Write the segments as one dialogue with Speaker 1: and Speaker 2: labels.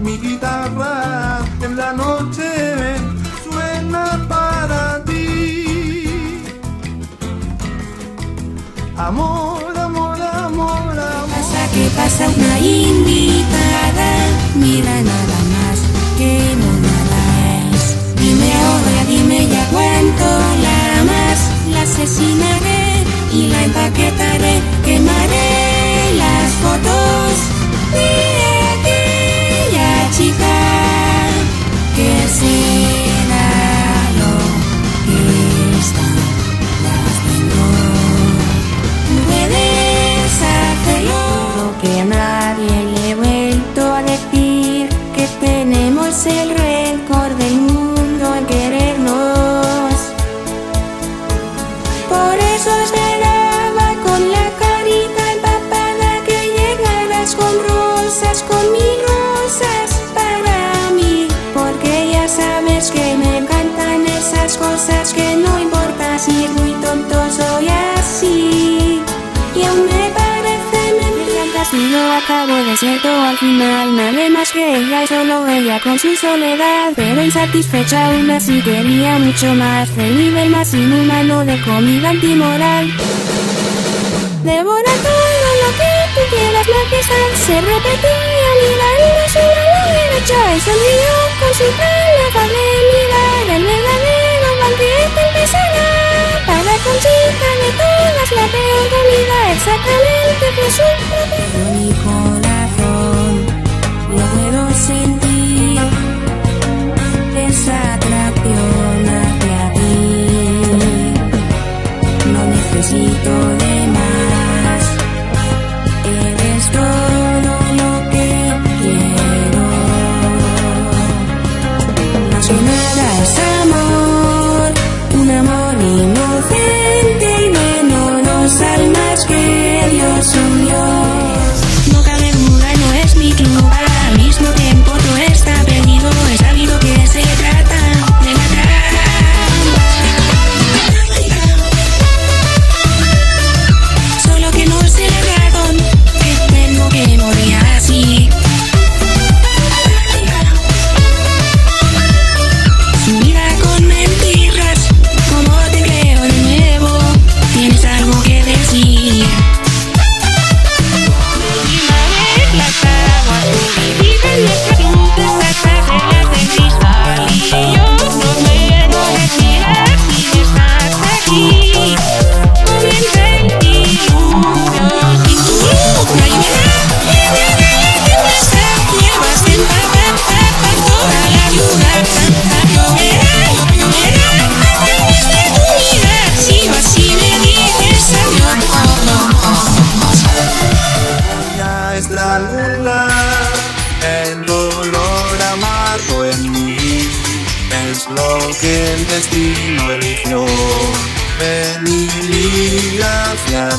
Speaker 1: Mi guitarra en la noche suena para ti. Amor, amor, amor, amor.
Speaker 2: Pasa que pasa una invitada, mira nada más que no nada es. Dime ahora, dime ya cuánto la amas, la asesinaré y la empaquetaré, quemaré las fotos el récord castillo acabó desierto Al final nadie más que ella y solo ella con su soledad. Pero insatisfecha aún así quería mucho más. El nivel más inhumano de comida antimoral. Devora todo lo que tú quieras, fiesta se repetía Mirando su mano derecha y sonrió con su tan afable mirar El verdadero banquete empezará Para conchita de todas la peor comida Exactamente fue su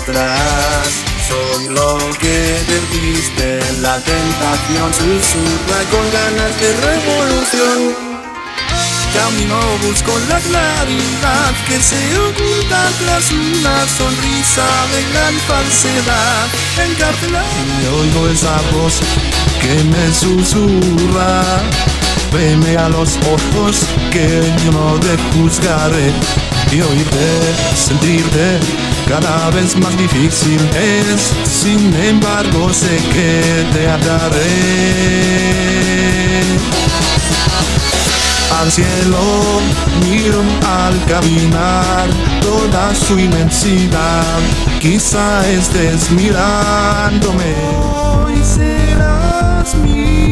Speaker 1: atrás, soy lo que perdiste, la tentación susurra con ganas de revolución. Camino busco la claridad que se oculta tras una sonrisa de gran falsedad encarcelada. Y oigo esa voz que me susurra. Veme a los ojos que yo no te juzgaré. Y oírte, sentirte cada vez más difícil es. Sin embargo, sé que te ataré al cielo, miro al caminar toda su inmensidad. Quizá estés mirándome. Hoy serás mía.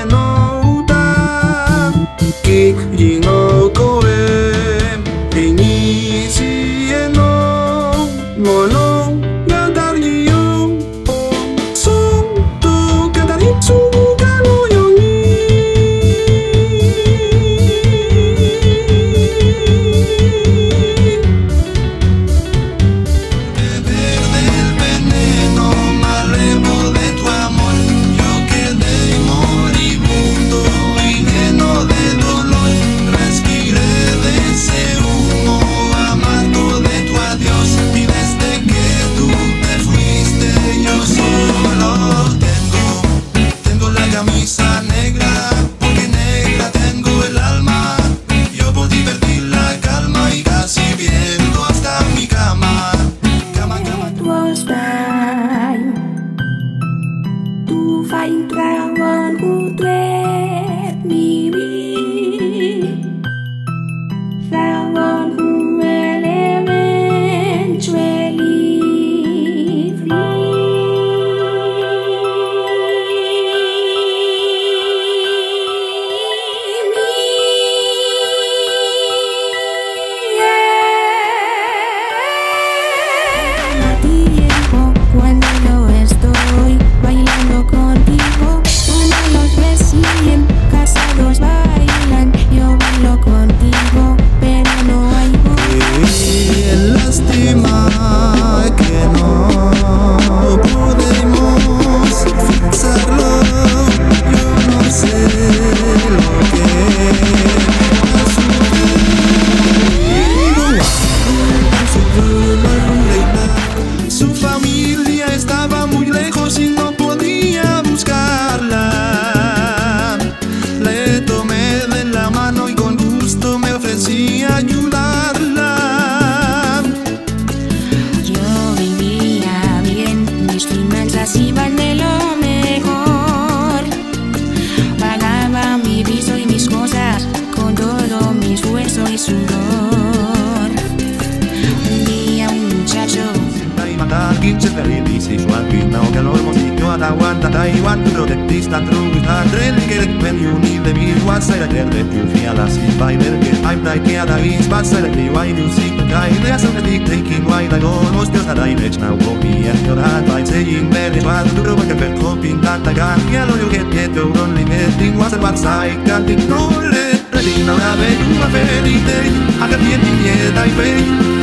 Speaker 1: visual Vinau calor mozio ad aguanta Taiwan Protectista trugusta Trelligerek penjunide bilguazaira Gerre jufiala silvaider Aiptaikeada izbazaira Kriuai music Kaidea zaunetik teikin guaida Gomoz diozara irets nauko Biaziorat baitzein berriz bat Duro baka perko pintata Gargia loiuket Eto uron limetin guazer bat Zaikantik nore Redina una berua ferite Agatien tinieta ipei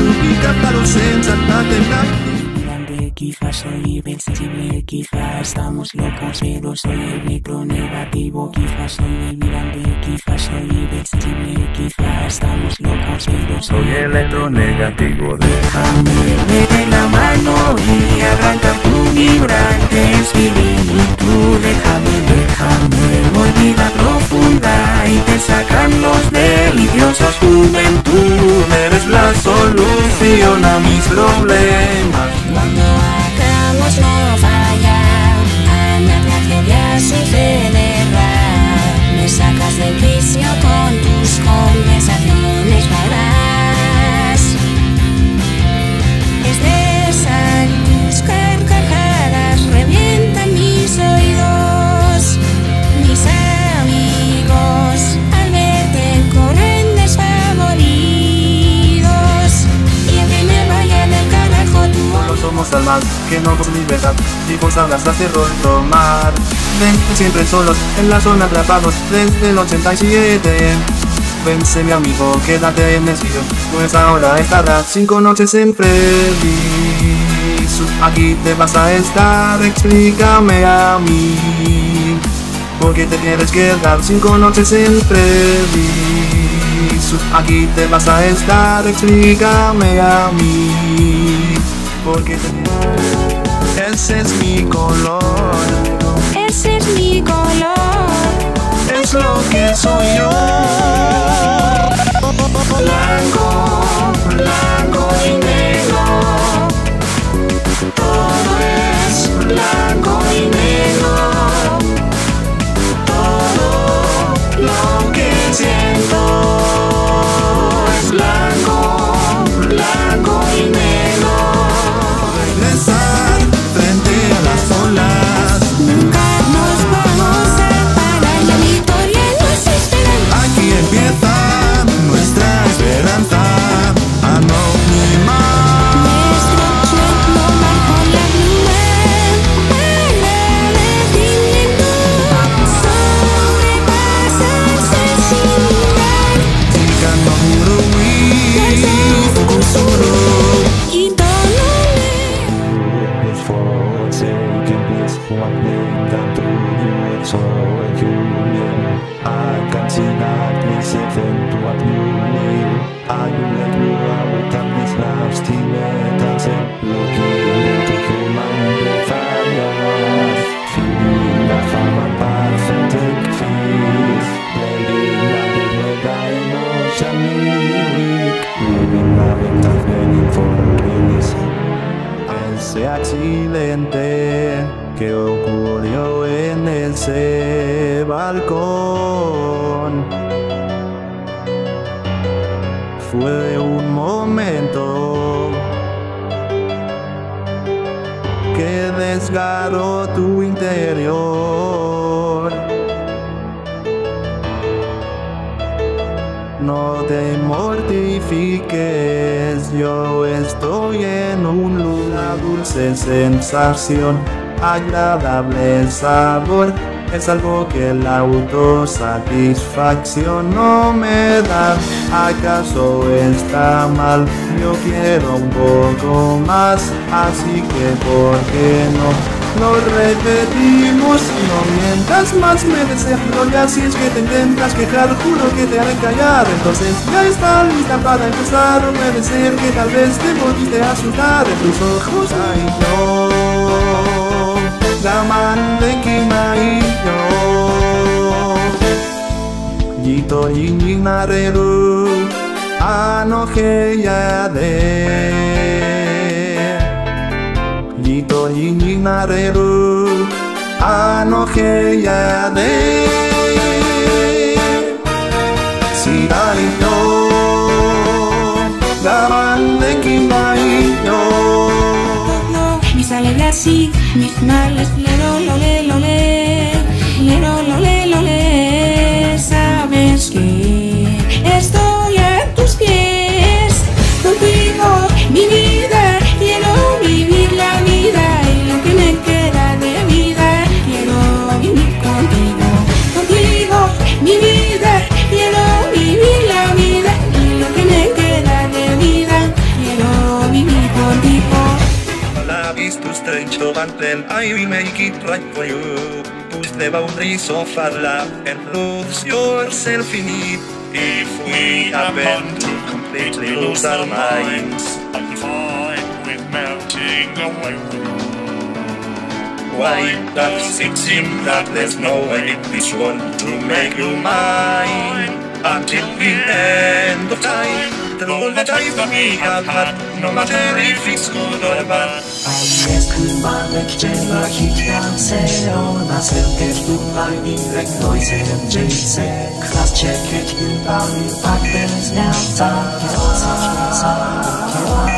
Speaker 1: Rupi kaptalo zentzat
Speaker 2: Natenak quizás soy insensible, quizás estamos locos, pero soy electro negativo, quizás soy delirante, quizás soy insensible, quizás estamos locos, pero soy electro negativo. Déjame la mano y arranca tu vibrante espíritu, déjame, déjame, olvida profunda y te sacan los deliciosos juventud, eres la solución a mis problemas.
Speaker 1: Que no por libertad y por sabrás hacer tomar. Vente siempre solos en la zona atrapados desde el 87. Vence mi amigo, quédate en el sitio, pues ahora estarás cinco noches en Freddy. Aquí te vas a estar, explícame a mí. ¿Por qué te quieres quedar cinco noches en Freddy? Aquí te vas a estar, explícame a mí. ¿Por qué te Ese es mi color.
Speaker 2: Ese es mi color.
Speaker 1: Es lo que soy yo. Dulce sensación, agradable sabor. Es algo que la autosatisfacción no me da. ¿Acaso está mal? Yo quiero un poco más, así que ¿por qué no? Lo repetimos, no mientas más, me gloria si es que te intentas quejar, juro que te haré callar. Entonces ya está lista para empezar, puede ser que tal vez te a asustar en tus ojos. Ay, no, gaman de kimaillo, yito yin nareru, anoje ya de. 人になれるあの部屋で辛いよ我慢できないよ
Speaker 2: Me sale de así, mis males, lero, lo, le, lo, le, lero, lo, le, lo,
Speaker 1: until I will make it right for you. Push the boundaries of our love and lose yourself in it. If we happen to completely lose our minds,
Speaker 3: I'm fine with melting away
Speaker 1: why does it seem that there's no way in this world to make you mine? Until the end of time, through all the time that we have had, no matter if it's good or bad.
Speaker 4: Ailesc când barek ceva hitanse Ona selket bunlarinrek noizen jeyse Klas
Speaker 2: çeket gün baril pakdeniz nyansa Kerasa kerasa kerasa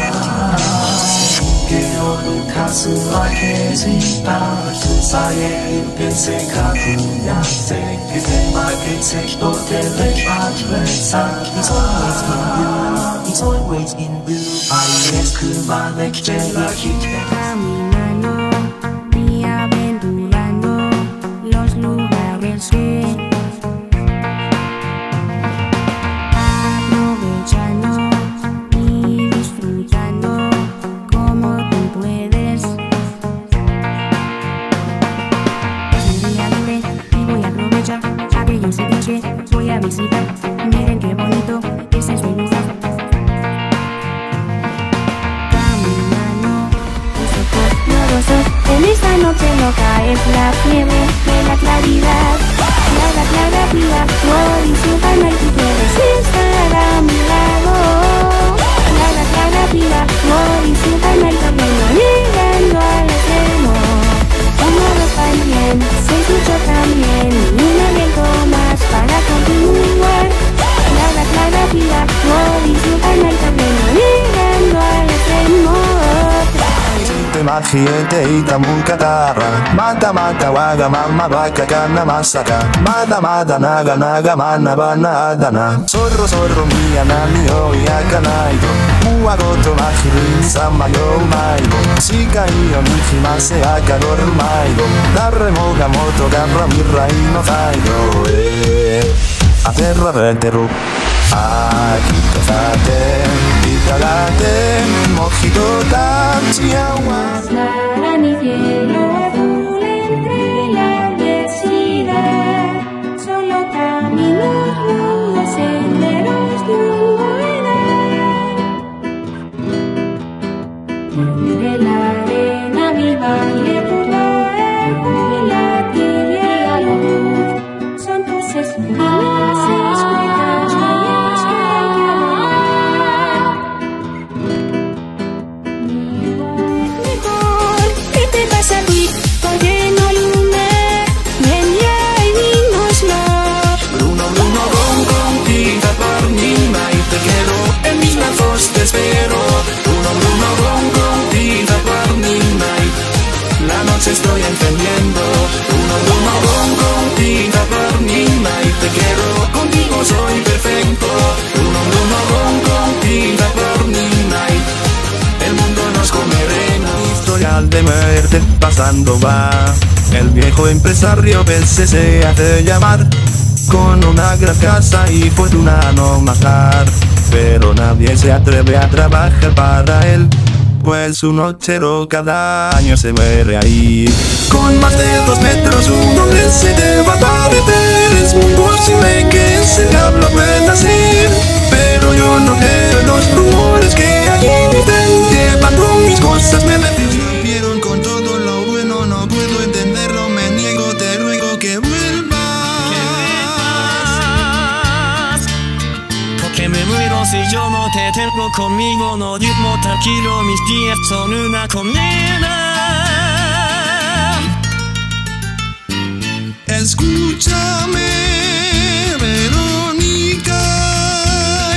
Speaker 2: caso a registrar Saie pense caduia se che tema che se sto te le patre sa che stars ma It's
Speaker 1: te majiete y tamukatarra Mata mata waga mama baka kana masaka Mata mata naga naga mana bana adana. Zorro zorro mia nani o yakanaido Mua goto majirin sama yo maigo. Sika io miki mase aka dormaigo Darre moga moto garra mirra y no zaido eh A terra veteru Aquí te mojito tachi agua
Speaker 5: encendiendo. Bruno, Bruno, con contigo por mi te quiero. Contigo soy perfecto. Bruno, Bruno, con contigo por mi El mundo nos comeremos.
Speaker 1: Historial de muerte pasando va El viejo empresario Pelse se hace llamar Con una gran casa y fortuna no matar Pero nadie se atreve a trabajar para él Pues un ochero cada año se muere ahí. Con más de dos metros un hombre se te va a parecer Es muy posible que ese diablo pueda ser Pero yo no en los rumores que allí dicen Llevando mis cosas me te
Speaker 4: tengo conmigo No duermo tranquilo, mis días son una condena
Speaker 1: Escúchame, Verónica,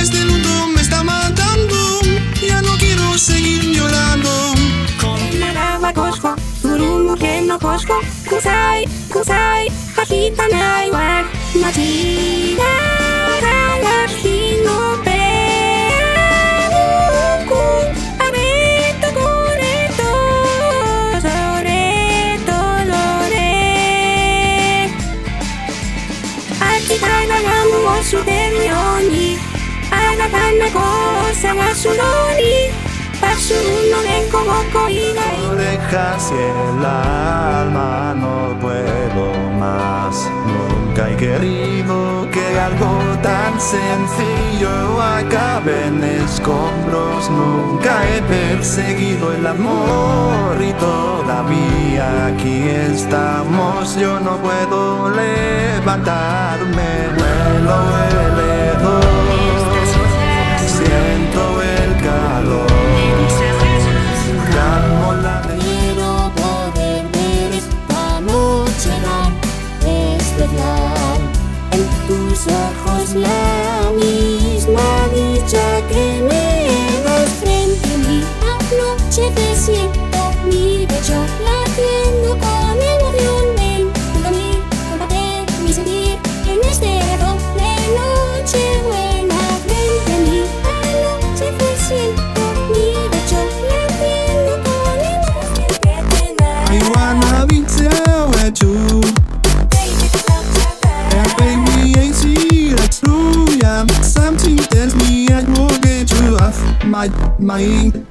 Speaker 1: este luto me está matando, ya no quiero seguir llorando.
Speaker 4: Con
Speaker 2: Narawa koshko, turumu ken no koshko, kusai, kusai, hajita nai wa, machina, Aquí tagagamu o superiori, agagana cosa ga surori, pasuno en koboko igai.
Speaker 1: Orejas y el alma no puedo más. Nunca he querido que algo tan sencillo acabe en escombros. Nunca he perseguido el amor y todavía aquí estamos. Yo no puedo levantarme, elevo. Siento my mind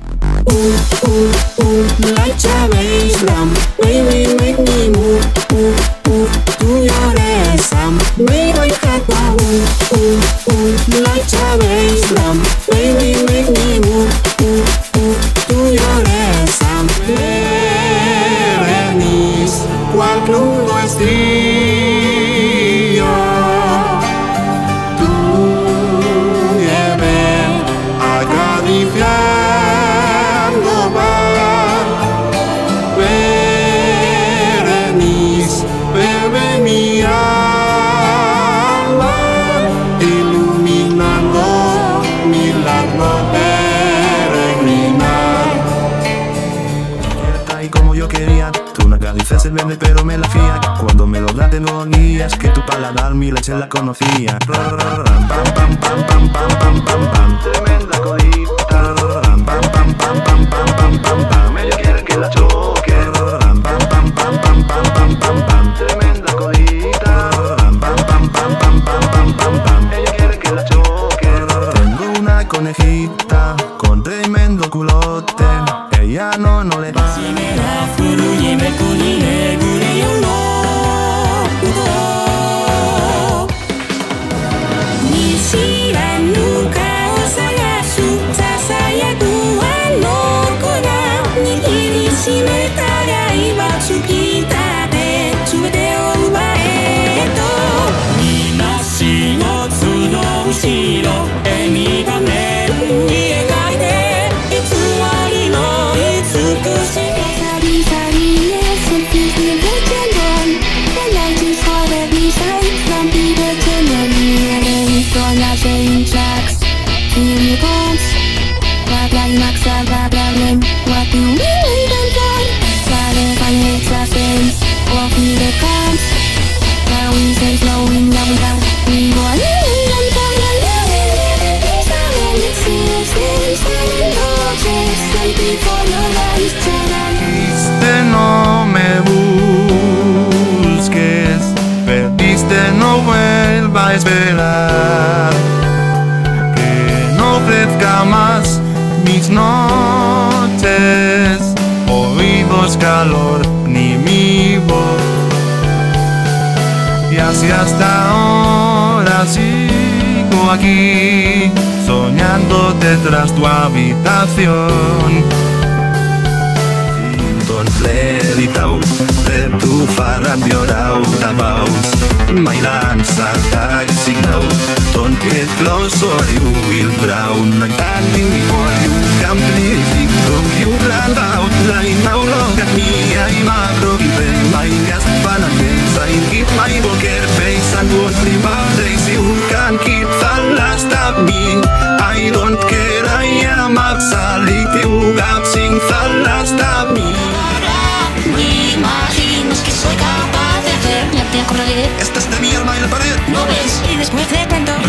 Speaker 1: Ooh, ooh, ooh, like Chinese drum Baby, make me move, ooh, ooh. Do your dance, I'm made like a ooh, ooh. esperar que no ofrezca más mis noches. O calor ni mi voz. Y así hasta ahora sigo aquí soñándote tras tu habitación. Sin editau, de tu farrat diorau, tapau, mai l'encertar i signau, ton que closoriu, il brau, no tant ni mi voliu, campli, dictum, iu grandau, la inau longa mia, i ma provide, mai gas fan a pensa, in git mai boquer, pensan vos privade, si un can kit fan l'asta mi, I don't care, I am absolute, you got sing fan l'asta mi. Me
Speaker 2: imaginas que soy capaz de hacer, ya te.
Speaker 1: Esta es de mi alma y la pared,
Speaker 2: ¿no ves? Y después de tanto.